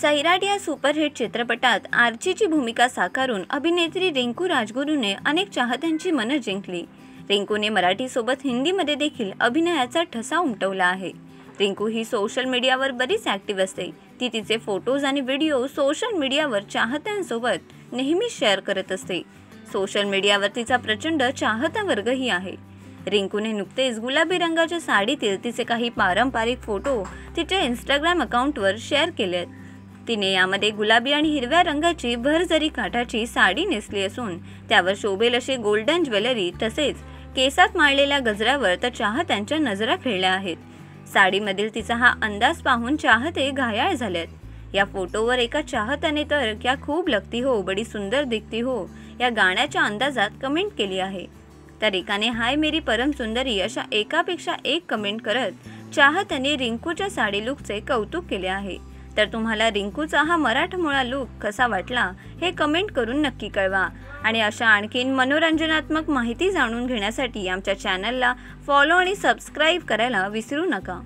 सैराट या सुपरहिट चित्रपटात आर्चीची भूमिका साकारून अभिनेत्री रिंकू राजगुरूने अनेक चाहत्यांची मनं जिंकली. रिंकूने मराठीसोबत हिंदीमध्ये देखील अभिनयाचा ठसा उमटवला आहे. रिंकू ही सोशल मीडियावर बरीच ॲक्टिव्ह असते. ती तिचे फोटोज आणि व्हिडिओ सोशल मीडियावर चाहत्यांसोबत नेहमी शेअर करत असते. सोशल मीडियावर तिचा प्रचंड चाहता वर्गही आहे. रिंकूने नुकतेच गुलाबी रंगाच्या साडीतील तिचे काही पारंपरिक फोटो तिच्या इंस्टाग्राम अकाउंटवर शेअर केले आहेत तिने यामध्ये गुलाबी आणि हिरव्या रंगाची भरजरी काठाची साडी नेसली असून त्यावर शोभेल अशी गोल्डन ज्वेलरी तसेच केसात माळलेल्या गजरावर तर चाहत्यांच्या नजरा खेळल्या आहेत. साडीमधील तिचा हा अंदाज पाहून चाहते घायाळ झालेत. या फोटोवर एका चाहत्याने तर क्या खूप लगती हो बडी सुंदर दिखती हो या गाण्याच्या अंदाजात कमेंट केली आहे. तर एकाने हाय मेरी परम सुंदरी अशा एकापेक्षा एक कमेंट करत चाहत्याने रिंकूच्या साडी लुकचे कौतुक केले आहे. तर तुम्हाला रिंकूचा हा मराठमोळा लुक कसा वाटला हे कमेंट करून नक्की कळवा. आणि अशा आणखीन मनोरंजनात्मक माहिती जाणून घेण्यासाठी आमच्या चॅनलला फॉलो आणि सबस्क्राईब करायला विसरू नका.